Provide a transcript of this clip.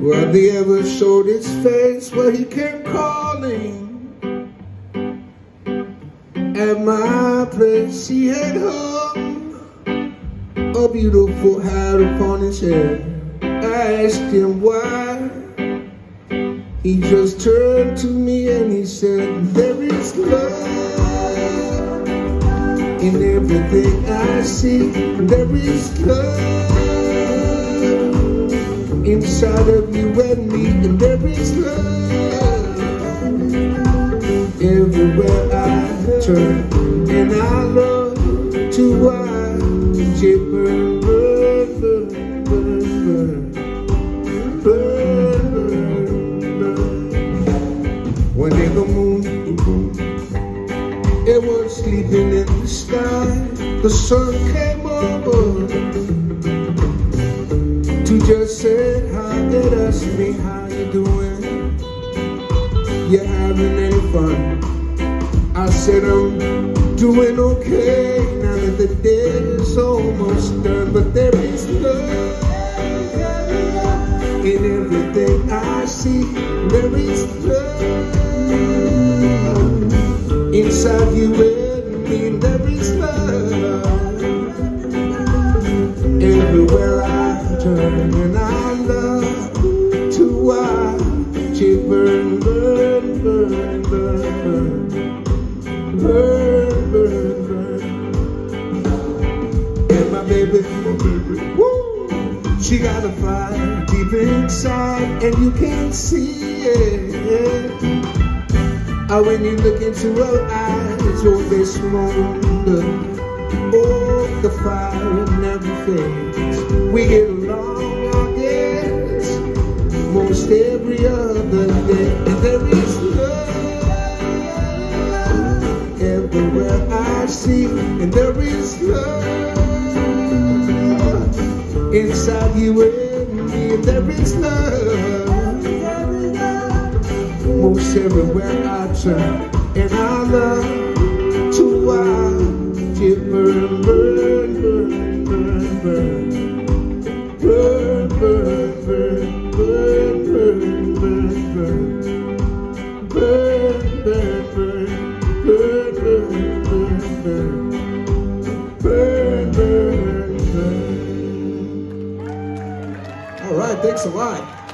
Well, he ever showed his face, but he kept calling. At my place, he had hung a beautiful hat upon his head. I asked him why. He just turned to me and he said, There is love in everything I see. There is love inside of you and me, and there is love everywhere I turn, and I love to watch it burn, burn, burn, burn, burn, burn, burn. One day the moon, it was sleeping in the sky, the sun came over to just say hi and ask me how you doing. You having any fun? I said I'm doing okay now that the day is almost done, but there is love in everything I see. There is love inside you everywhere I turn and I love to watch it burn, burn, burn, burn, burn, burn, burn, burn. And my baby, woo, she got a fire deep inside and you can't see it. Oh, when you look into her eyes, oh, they smolder. Oh, the fire never fades. Guess, most every other day. And there is love everywhere I see, and there is love inside you and me, and there is love. Most everywhere I turn, and I love Thanks a lot.